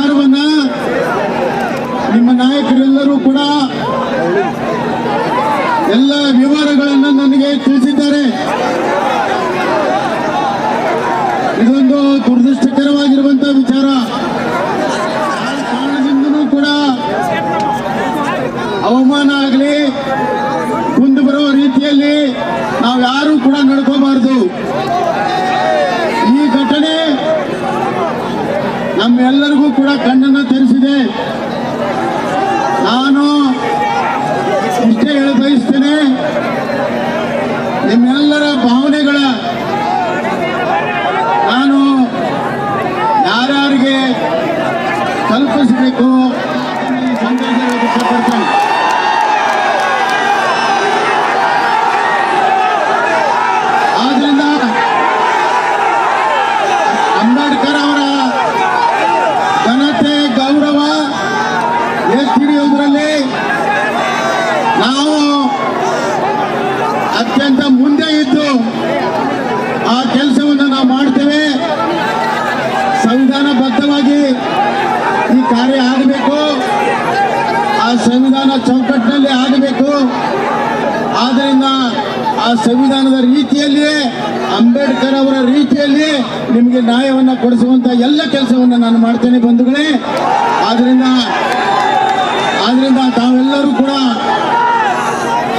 ನಿರ್ಧಾರವನ್ನ ನಿಮ್ಮ ನಾಯಕರೆಲ್ಲರೂ ಕೂಡ ಎಲ್ಲ ವಿವರಗಳನ್ನು ನನಗೆ ತಿಳಿಸಿದ್ದಾರೆ. ಇದೊಂದು ದುರದೃಷ್ಟಕರವಾಗಿರುವಂತಹ ವಿಚಾರ. ಕಾರಣದಿಂದನೂ ಕೂಡ ಅವಮಾನ ಆಗಲಿ ಮುಂದೆ ಬರುವ ರೀತಿಯಲ್ಲಿ ನಾವು ಯಾರೂ ಕೂಡ ನಡ್ಕೋಬಾರ್ದು. ಕೂಡ ಕಣ್ಣನ್ನು ತೆರೆಸಿದೆ. ನಾನು ಇಷ್ಟೇ ಹೇಳ ಬಯಸ್ತೇನೆ ನಿಮ್ಮೆಲ್ಲರ ಭಾವನೆಗಳ ನಾನು ಯಾರ್ಯಾರಿಗೆ ತಲುಪಿಸಬೇಕು ಈ ಸಂದೇಶ ಹೇಳಕ್ಕೆ ಇಷ್ಟಪಡ್ತೇನೆ ಆದ್ರಿಂದ ಅಂಬೇಡ್ಕರ್ ಅವರ ಘನತೆ ಗೌರವ ಎತ್ತಿ ಹಿಡಿಯೋದ್ರಲ್ಲಿ ನಾವು ಅತ್ಯಂತ ಮುಂದೆ ಇದ್ದು ಆ ಕೆಲಸವನ್ನು ನಾವು ಮಾಡ್ತೇವೆ. ಸಂವಿಧಾನಬದ್ಧವಾಗಿ ಈ ಕಾರ್ಯ ಆಗಬೇಕು. ಆ ಸಂವಿಧಾನ ಚೌಕಟ್ಟಿನಲ್ಲಿ ಆಗಬೇಕು. ಆದ್ದರಿಂದ ಆ ಸಂವಿಧಾನದ ರೀತಿಯಲ್ಲಿಯೇ, ಅಂಬೇಡ್ಕರ್ ಅವರ ರೀತಿಯಲ್ಲಿ ನಿಮಗೆ ನ್ಯಾಯವನ್ನು ಕೊಡಿಸುವಂತ ಎಲ್ಲ ಕೆಲಸವನ್ನು ನಾನು ಮಾಡ್ತೇನೆ ಬಂಧುಗಳೇ. ಆದ್ರಿಂದ ಆದ್ರಿಂದ ತಾವೆಲ್ಲರೂ ಕೂಡ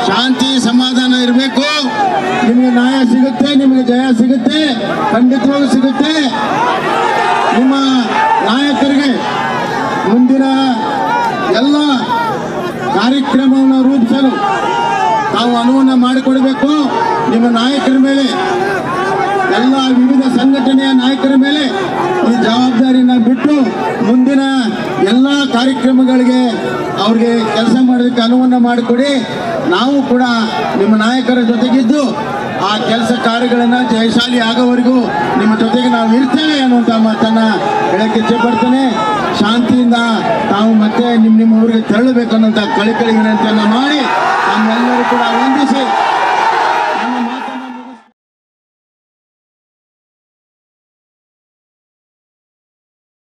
ಶಾಂತಿ, ಸಮಾಧಾನ ಇರಬೇಕು. ನಿಮಗೆ ನ್ಯಾಯ ಸಿಗುತ್ತೆ, ನಿಮಗೆ ಜಯ ಸಿಗುತ್ತೆ ಖಂಡಿತವಾಗೂ ಸಿಗುತ್ತೆ. ನಿಮ್ಮ ನಾಯಕರಿಗೆ ಮುಂದಿನ ಎಲ್ಲ ಕಾರ್ಯಕ್ರಮವನ್ನು ರೂಪಿಸಲು ತಾವು ಅನುವನ್ನು ಮಾಡಿಕೊಡಬೇಕು. ನಿಮ್ಮ ನಾಯಕರ ಮೇಲೆ, ಎಲ್ಲ ವಿವಿಧ ಸಂಘಟನೆಯ ನಾಯಕರ ಮೇಲೆ ಈ ಜವಾಬ್ದಾರಿನ ಬಿಟ್ಟು ಮುಂದಿನ ಎಲ್ಲ ಕಾರ್ಯಕ್ರಮಗಳಿಗೆ ಅವ್ರಿಗೆ ಕೆಲಸ ಮಾಡೋದಕ್ಕೆ ಅನುವನ್ನು ಮಾಡಿಕೊಡಿ. ನಾವು ಕೂಡ ನಿಮ್ಮ ನಾಯಕರ ಜೊತೆಗಿದ್ದು ಆ ಕೆಲಸ ಕಾರ್ಯಗಳನ್ನು ಜಯಶಾಲಿ ಆಗೋವರೆಗೂ ನಿಮ್ಮ ಜೊತೆಗೆ ನಾವು ಇರ್ತೇವೆ ಅನ್ನುವಂತ ಮಾತನ್ನ ಹೇಳಕ್ಕೆ ಇಚ್ಛೆಪಡ್ತೇನೆ ಶಾಂತಿಯಿಂದ ತಾವು ಮತ್ತೆ ನಿಮ್ಮ ನಿಮ್ಮ ಊರಿಗೆ ತೆರಳಬೇಕು ಕಳಿಕಳಿ ವಿನಂತಿಯನ್ನ ಮಾಡಿ ನಮ್ಮೆಲ್ಲರೂ ಕೂಡ ವಂದಿಸಿ.